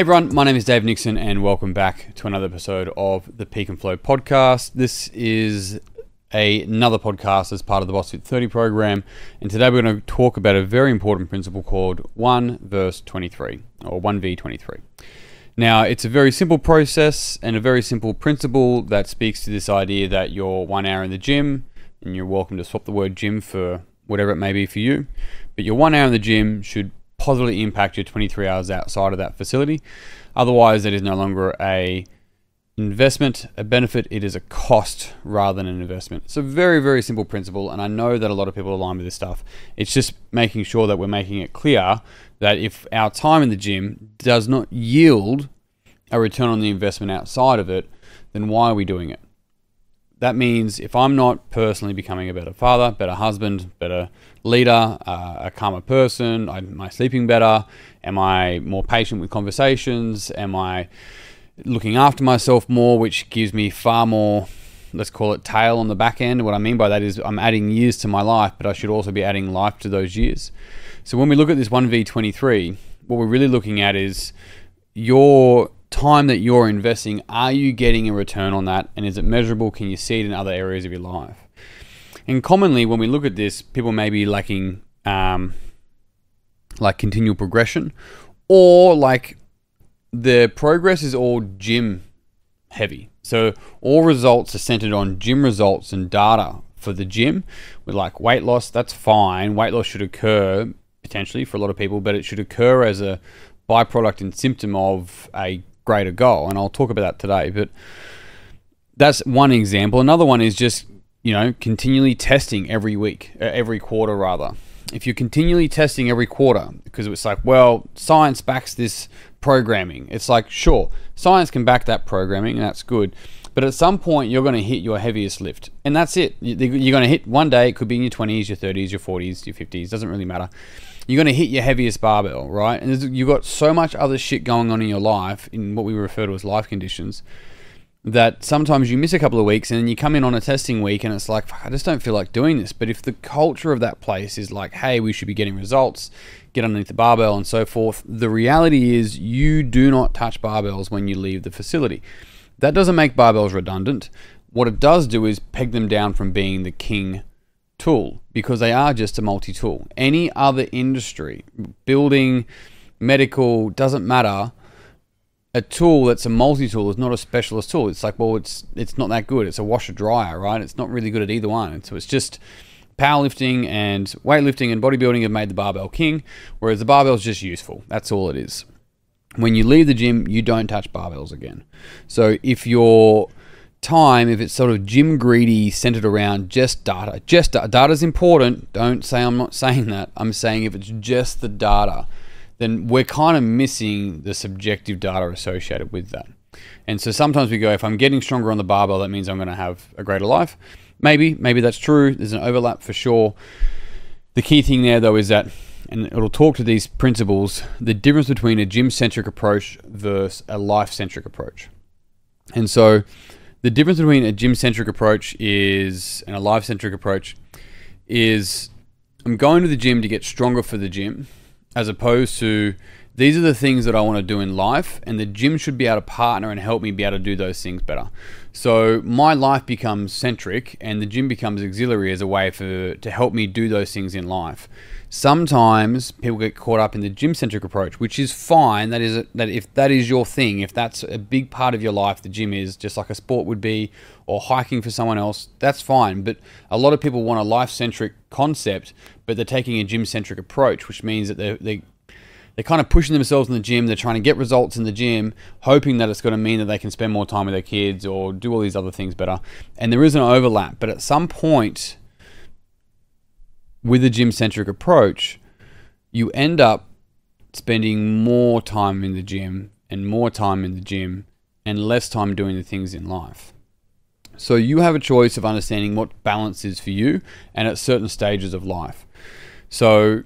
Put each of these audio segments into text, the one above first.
Hey everyone, my name is Dave Nixon and welcome back to another episode of the Peak and Flow podcast. This is a, another podcast as part of the Boss Fit 30 program, and today we're going to talk about a very important principle called 1 verse 23 or 1v23. Now, it's a very simple process and a very simple principle that speaks to this idea that you're one hour in the gym, and you're welcome to swap the word gym for whatever it may be for you, but your one hour in the gym should positively impact your 23 hours outside of that facility. Otherwise, it is no longer a investment, a benefit, it is a cost rather than an investment. It's a very, very simple principle, and I know that a lot of people align with this stuff. It's just making sure that we're making it clear that if our time in the gym does not yield a return on the investment outside of it, then why are we doing it? That means if I'm not personally becoming a better father, better husband, better leader, uh, a calmer person, am I sleeping better? Am I more patient with conversations? Am I looking after myself more, which gives me far more, let's call it tail on the back end? What I mean by that is I'm adding years to my life, but I should also be adding life to those years. So when we look at this 1v23, what we're really looking at is your time that you're investing, are you getting a return on that? And is it measurable? Can you see it in other areas of your life? And commonly, when we look at this, people may be lacking um, like continual progression, or like the progress is all gym heavy. So all results are centered on gym results and data for the gym. With like weight loss, that's fine. Weight loss should occur potentially for a lot of people, but it should occur as a byproduct and symptom of a greater goal. And I'll talk about that today. But that's one example. Another one is just, you know, continually testing every week, uh, every quarter rather. If you're continually testing every quarter, because it's like, well, science backs this programming. It's like, sure, science can back that programming, and that's good. But at some point, you're going to hit your heaviest lift, and that's it. You're going to hit one day. It could be in your 20s, your 30s, your 40s, your 50s. Doesn't really matter you're going to hit your heaviest barbell, right? And you've got so much other shit going on in your life, in what we refer to as life conditions, that sometimes you miss a couple of weeks and then you come in on a testing week and it's like, I just don't feel like doing this. But if the culture of that place is like, hey, we should be getting results, get underneath the barbell and so forth, the reality is you do not touch barbells when you leave the facility. That doesn't make barbells redundant. What it does do is peg them down from being the king tool because they are just a multi tool. Any other industry, building, medical, doesn't matter. A tool that's a multi tool is not a specialist tool. It's like, well, it's it's not that good. It's a washer dryer, right? It's not really good at either one. so it's just powerlifting and weightlifting and bodybuilding have made the barbell king, whereas the barbell is just useful. That's all it is. When you leave the gym, you don't touch barbells again. So if you're time if it's sort of gym greedy centered around just data. Just data is important. Don't say i'm not saying that. I'm saying if it's just the data then we're kind of missing the subjective data associated with that. And so sometimes we go if i'm getting stronger on the barbell that means i'm going to have a greater life. Maybe maybe that's true. There's an overlap for sure. The key thing there though is that and it'll talk to these principles the difference between a gym centric approach versus a life centric approach. And so the difference between a gym centric approach is and a life centric approach is I'm going to the gym to get stronger for the gym, as opposed to these are the things that I want to do in life, and the gym should be able to partner and help me be able to do those things better. So my life becomes centric, and the gym becomes auxiliary as a way for to help me do those things in life sometimes people get caught up in the gym centric approach, which is fine. That is that if that is your thing, if that's a big part of your life, the gym is just like a sport would be, or hiking for someone else, that's fine. But a lot of people want a life centric concept, but they're taking a gym centric approach, which means that they they they're kind of pushing themselves in the gym. They're trying to get results in the gym, hoping that it's going to mean that they can spend more time with their kids or do all these other things better. And there is an overlap, but at some point with a gym centric approach, you end up spending more time in the gym and more time in the gym and less time doing the things in life. So you have a choice of understanding what balance is for you and at certain stages of life. So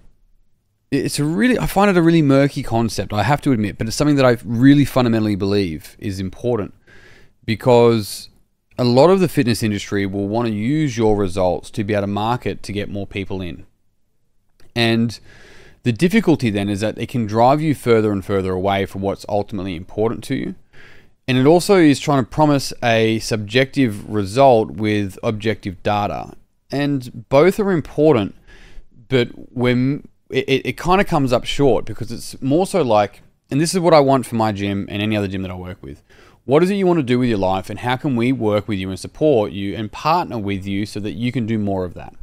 it's a really I find it a really murky concept, I have to admit, but it's something that I really fundamentally believe is important because a lot of the fitness industry will want to use your results to be able to market to get more people in. And The difficulty then is that it can drive you further and further away from what's ultimately important to you. And it also is trying to promise a subjective result with objective data. And both are important, but when it, it kind of comes up short because it's more so like, and this is what I want for my gym and any other gym that I work with. What is it you want to do with your life, and how can we work with you and support you and partner with you so that you can do more of that?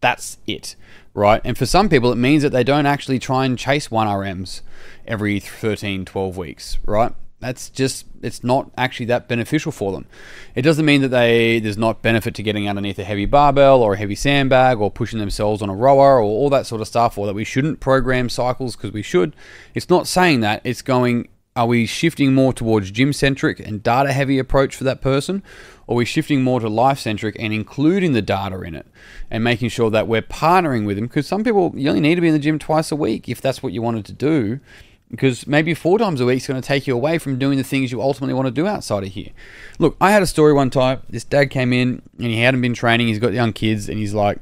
That's it, right? And for some people, it means that they don't actually try and chase 1RMs every 13, 12 weeks, right? That's just it's not actually that beneficial for them. It doesn't mean that they there's not benefit to getting underneath a heavy barbell or a heavy sandbag or pushing themselves on a rower or all that sort of stuff or that we shouldn't program cycles because we should. It's not saying that. It's going are we shifting more towards gym centric and data heavy approach for that person? Or are we shifting more to life centric and including the data in it and making sure that we're partnering with them? Because some people, you only need to be in the gym twice a week if that's what you wanted to do. Because maybe four times a week is going to take you away from doing the things you ultimately want to do outside of here. Look, I had a story one time. This dad came in and he hadn't been training. He's got young kids and he's like,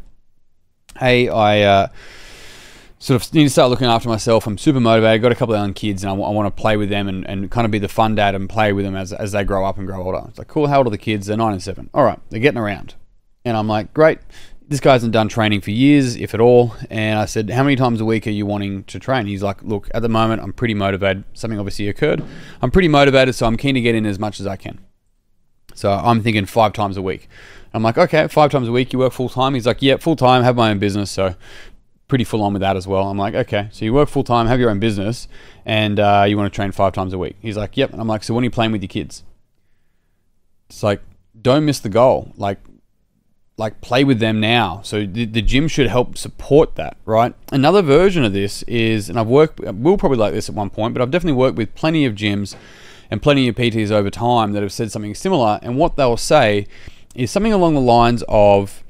hey, I. Uh, sort of need to start looking after myself. I'm super motivated. Got a couple of young kids, and I want to play with them and, and kind of be the fun dad and play with them as, as they grow up and grow older. It's like, cool. How old are the kids? They're nine and seven. All right, they're getting around, and I'm like, great. This guy hasn't done training for years, if at all. And I said, How many times a week are you wanting to train? He's like, Look, at the moment, I'm pretty motivated. Something obviously occurred. I'm pretty motivated, so I'm keen to get in as much as I can. So I'm thinking five times a week. I'm like, okay, five times a week, you work full time. He's like, yeah, full time, have my own business. So pretty full on with that as well. I'm like, okay, so you work full time, have your own business, and uh, you want to train five times a week. He's like, yep. And I'm like, so when are you playing with your kids? It's like, don't miss the goal. Like, like play with them now. So the, the gym should help support that, right? Another version of this is, and I've worked, we'll probably like this at one point, but I've definitely worked with plenty of gyms and plenty of PTs over time that have said something similar. And what they'll say is something along the lines of,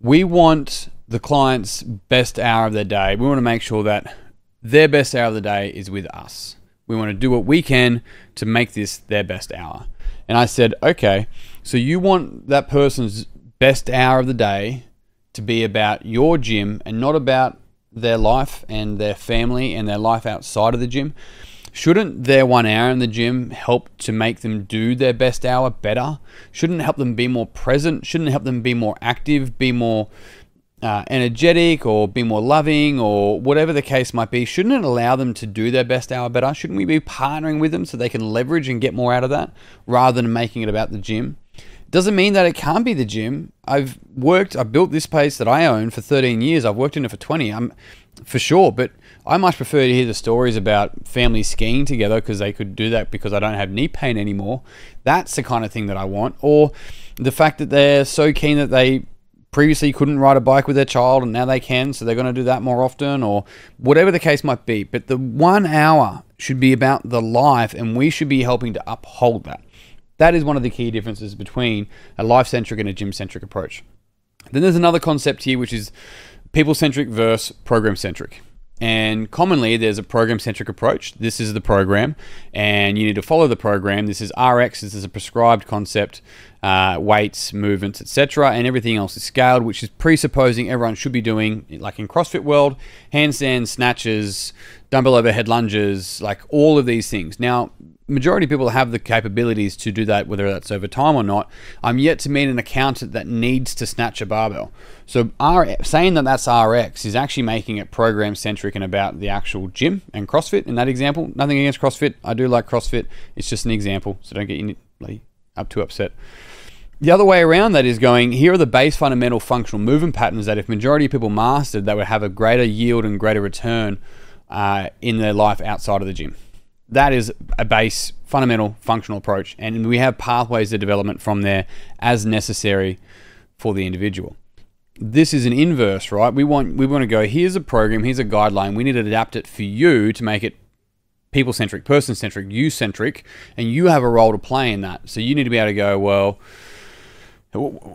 we want the client's best hour of their day. We want to make sure that their best hour of the day is with us. We want to do what we can to make this their best hour. And I said, okay, so you want that person's best hour of the day to be about your gym and not about their life and their family and their life outside of the gym. Shouldn't their one hour in the gym help to make them do their best hour better? Shouldn't help them be more present? Shouldn't help them be more active, be more uh, energetic or be more loving or whatever the case might be, shouldn't it allow them to do their best hour better? Shouldn't we be partnering with them so they can leverage and get more out of that rather than making it about the gym? Doesn't mean that it can't be the gym. I've worked, I've built this place that I own for 13 years. I've worked in it for 20. I'm for sure, but I much prefer to hear the stories about families skiing together because they could do that because I don't have knee pain anymore. That's the kind of thing that I want. Or the fact that they're so keen that they previously couldn't ride a bike with their child and now they can, so they're going to do that more often, or whatever the case might be. But the one hour should be about the life, and we should be helping to uphold that. That is one of the key differences between a life centric and a gym centric approach. Then there's another concept here, which is people centric versus program centric. And commonly, there's a program centric approach. This is the program, and you need to follow the program. This is RX, this is a prescribed concept, uh, weights, movements, etc. And everything else is scaled, which is presupposing everyone should be doing, like in CrossFit world, handstands, snatches, dumbbell overhead lunges, like all of these things. Now, majority of people have the capabilities to do that, whether that's over time or not. I'm yet to meet an accountant that needs to snatch a barbell. So R, saying that that's RX is actually making it program centric and about the actual gym and CrossFit. In that example, nothing against CrossFit. I do like CrossFit. It's just an example, so don't get up too upset. The other way around that is going, here are the base fundamental functional movement patterns that if majority of people mastered, they would have a greater yield and greater return uh, in their life outside of the gym. That is a base fundamental functional approach, and we have pathways to development from there as necessary for the individual. This is an inverse, right? We want we want to go. Here's a program. Here's a guideline. We need to adapt it for you to make it people centric, person centric, you centric, and you have a role to play in that. So you need to be able to go well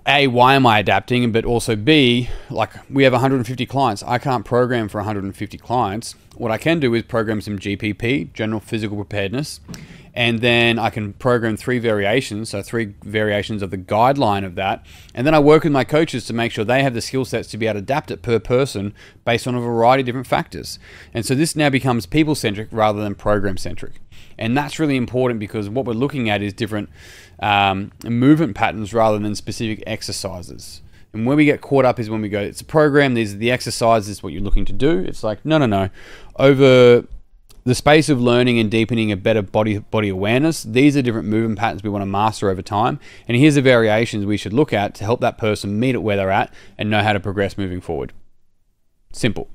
a why am i adapting but also b like we have 150 clients i can't program for 150 clients what I can do is program some GPP, general physical preparedness, and then I can program three variations, so three variations of the guideline of that. And then I work with my coaches to make sure they have the skill sets to be able to adapt it per person based on a variety of different factors. And so this now becomes people centric rather than program centric. And that's really important because what we're looking at is different um, movement patterns rather than specific exercises. And where we get caught up is when we go, it's a program, these are the exercises, what you're looking to do. It's like, no, no, no. Over the space of learning and deepening a better body body awareness, these are different movement patterns we want to master over time. And here's the variations we should look at to help that person meet it where they're at and know how to progress moving forward. Simple.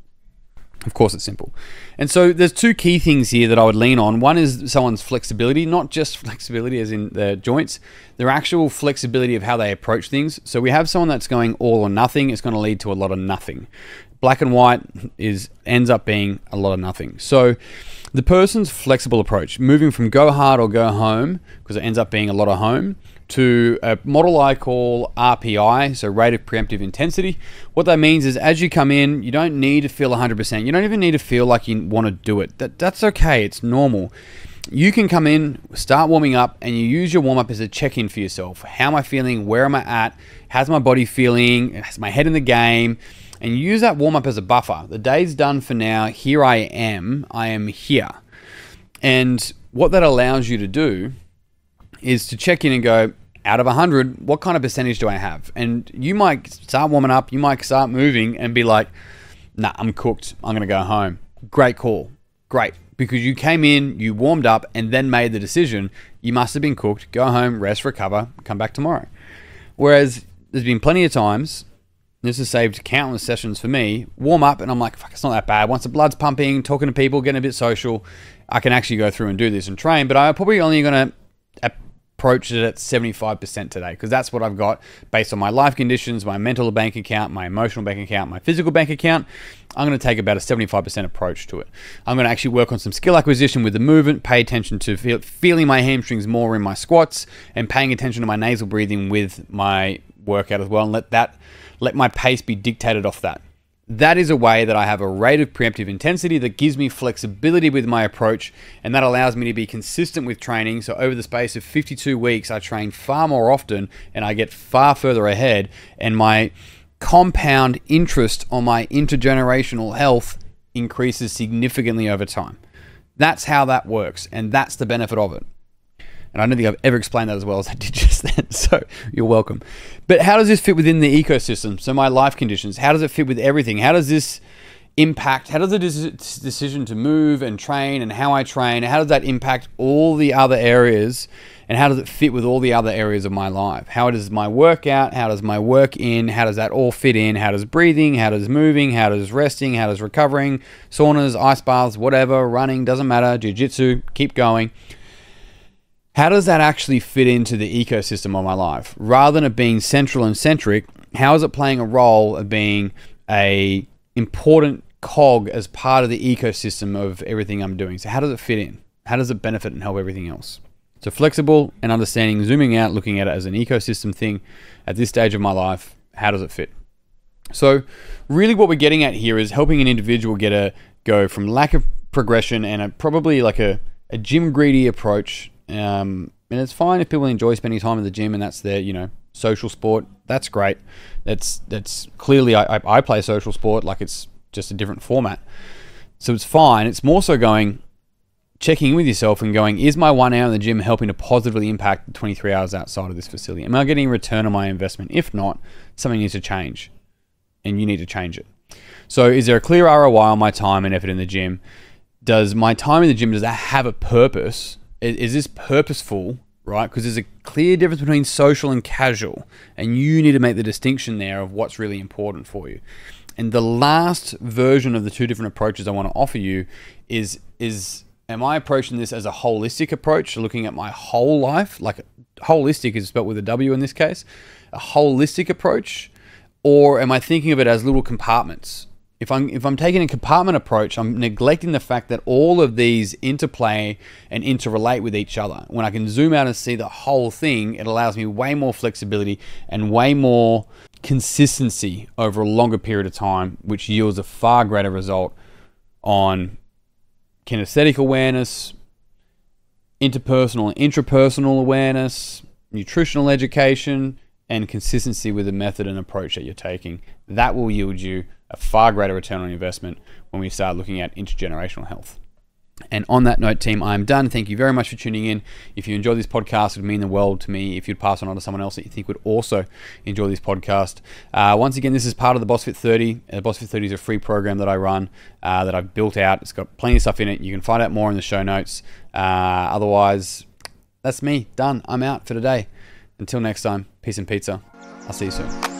Of course, it's simple. And so there's two key things here that I would lean on. One is someone's flexibility, not just flexibility as in the joints, their actual flexibility of how they approach things. So we have someone that's going all or nothing, it's going to lead to a lot of nothing. Black and white is ends up being a lot of nothing. So the person's flexible approach, moving from go hard or go home, because it ends up being a lot of home, to a model I call RPI, so rate of preemptive intensity. What that means is as you come in, you don't need to feel 100%. You don't even need to feel like you want to do it. That, that's okay, it's normal. You can come in, start warming up, and you use your warm up as a check in for yourself. How am I feeling? Where am I at? How's my body feeling? Has my head in the game? And you use that warm up as a buffer. The day's done for now. Here I am. I am here. And what that allows you to do is to check in and go, out of 100, what kind of percentage do I have? And you might start warming up, you might start moving and be like, nah, I'm cooked. I'm going to go home. Great call. Great. Because you came in, you warmed up, and then made the decision. You must have been cooked. Go home, rest, recover, come back tomorrow. Whereas there's been plenty of times, this has saved countless sessions for me, warm up, and I'm like, fuck, it's not that bad. Once the blood's pumping, talking to people, getting a bit social, I can actually go through and do this and train. But I'm probably only going to approach it at 75% today because that's what I've got based on my life conditions, my mental bank account, my emotional bank account, my physical bank account. I'm going to take about a 75% approach to it. I'm going to actually work on some skill acquisition with the movement, pay attention to feel, feeling my hamstrings more in my squats, and paying attention to my nasal breathing with my workout as well, and let that let my pace be dictated off that. That is a way that I have a rate of preemptive intensity that gives me flexibility with my approach, and that allows me to be consistent with training. So, over the space of 52 weeks, I train far more often and I get far further ahead, and my compound interest on my intergenerational health increases significantly over time. That's how that works, and that's the benefit of it. And I don't think I've ever explained that as well as I did just then. So you're welcome. But how does this fit within the ecosystem? So my life conditions, how does it fit with everything? How does this impact? How does the decision to move and train and how I train, how does that impact all the other areas? And how does it fit with all the other areas of my life? How does my workout, how does my work in, how does that all fit in? How does breathing, how does moving, how does resting, how does recovering, saunas, ice baths, whatever, running, doesn't matter, jiu-jitsu, keep going how does that actually fit into the ecosystem of my life? Rather than it being central and centric, how is it playing a role of being a important cog as part of the ecosystem of everything I'm doing? So how does it fit in? How does it benefit and help everything else? So flexible and understanding, zooming out, looking at it as an ecosystem thing at this stage of my life, how does it fit? So really what we're getting at here is helping an individual get a go from lack of progression and a, probably like a, a gym greedy approach um, and it's fine if people enjoy spending time in the gym and that's their, you know, social sport. That's great. That's that's clearly I, I play social sport like it's just a different format. So it's fine. It's more so going checking in with yourself and going, is my one hour in the gym helping to positively impact the 23 hours outside of this facility? Am I getting a return on my investment? If not, something needs to change and you need to change it. So is there a clear ROI on my time and effort in the gym? Does my time in the gym, does that have a purpose is, is this purposeful, right? Because there's a clear difference between social and casual, and you need to make the distinction there of what's really important for you. And the last version of the two different approaches I want to offer you is is am I approaching this as a holistic approach, looking at my whole life, like holistic is spelled with a W in this case, a holistic approach, or am I thinking of it as little compartments? If I'm if I'm taking a compartment approach, I'm neglecting the fact that all of these interplay and interrelate with each other. When I can zoom out and see the whole thing, it allows me way more flexibility and way more consistency over a longer period of time, which yields a far greater result on kinesthetic awareness, interpersonal and intrapersonal awareness, nutritional education, and consistency with the method and approach that you're taking. That will yield you a far greater return on investment when we start looking at intergenerational health. And on that note, team, I'm done. Thank you very much for tuning in. If you enjoy this podcast, it would mean the world to me if you'd pass it on to someone else that you think would also enjoy this podcast. Uh, once again, this is part of the BossFit 30. The BossFit 30 is a free program that I run uh, that I've built out. It's got plenty of stuff in it. You can find out more in the show notes. Uh, otherwise, that's me. Done. I'm out for today. Until next time, peace and pizza. I'll see you soon.